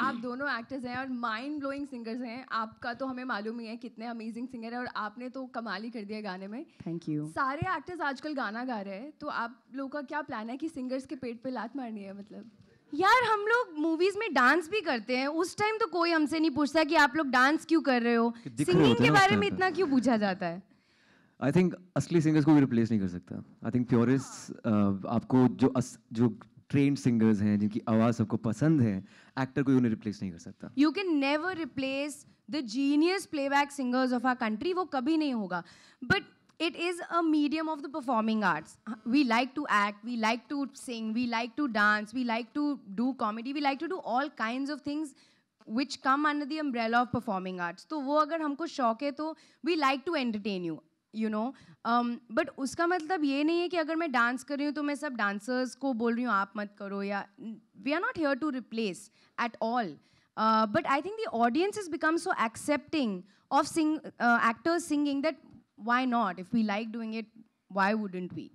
आप दोनों एक्टर्स हैं और माइंड ब्लोइंग सिंगर्स हैं। आपका तो हमें मालूम ही है कितने अमेजिंग सिंगर है और आपने तो कमाल ही कर दिया गाने में। थैंक यू सारे एक्टर्स आजकल गाना गा रहे हैं तो आप लोगों का क्या प्लान है कि सिंगर्स के पेट पे लात मारनी है मतलब? यार हम लोग मूवीज़ में डांस भी करते हैं। उस टाइम तो कोई हमसे नहीं पूछता कि आप लोग डांस क्यों कर रहे हो। सिंगिंग के बारे में इतना क्यों पूछा जाता है? आई थिंक असली सिंगर्स को भी रिप्लेस नहीं कर सकता। आई थिंक प्योरिस्ट आपको जो अस, जो ट्रेन सिंगर्स हैं, जिनकी आवाज़ सबको पसंद है एक्टर को उन्हें रिप्लेस नहीं कर सकता। You can never replace the genius playback singers of our country वो कभी नहीं होगा। But it is a medium of the performing arts we like to act we like to sing we like to dance we like to do comedy we like to do all kind of things which come under the umbrella of performing arts तो वो अगर हमको शौक है तो we like to entertain you you know but उसका मतलब ये नहीं है कि अगर मैं डांस कर रही हूँ तो मैं सब डांसर्स को बोल रही हूँ, आप मत करो या we are not here to replace at all but I think the audience is become so accepting of sing actors singing that why not if we like doing it why wouldn't we